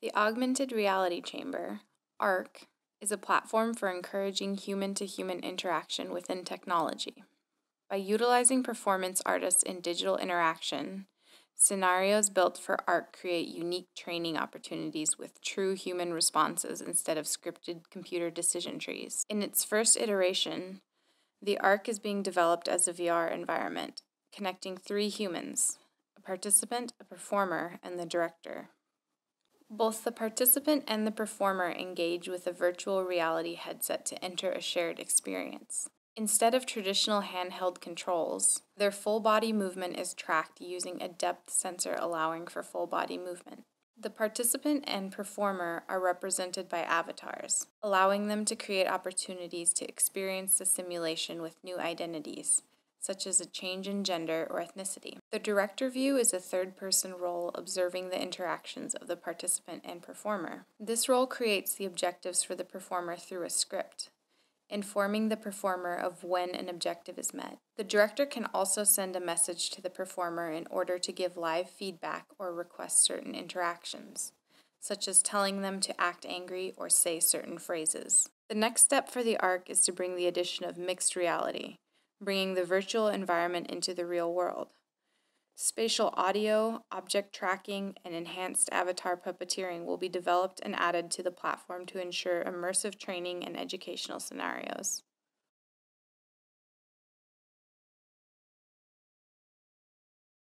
The Augmented Reality Chamber, ARC, is a platform for encouraging human to human interaction within technology. By utilizing performance artists in digital interaction, scenarios built for ARC create unique training opportunities with true human responses instead of scripted computer decision trees. In its first iteration, the ARC is being developed as a VR environment, connecting three humans a participant, a performer, and the director. Both the participant and the performer engage with a virtual reality headset to enter a shared experience. Instead of traditional handheld controls, their full body movement is tracked using a depth sensor allowing for full body movement. The participant and performer are represented by avatars, allowing them to create opportunities to experience the simulation with new identities, such as a change in gender or ethnicity. The director view is a third person role observing the interactions of the participant and performer. This role creates the objectives for the performer through a script, informing the performer of when an objective is met. The director can also send a message to the performer in order to give live feedback or request certain interactions, such as telling them to act angry or say certain phrases. The next step for the ARC is to bring the addition of mixed reality, bringing the virtual environment into the real world. Spatial audio, object tracking, and enhanced avatar puppeteering will be developed and added to the platform to ensure immersive training and educational scenarios.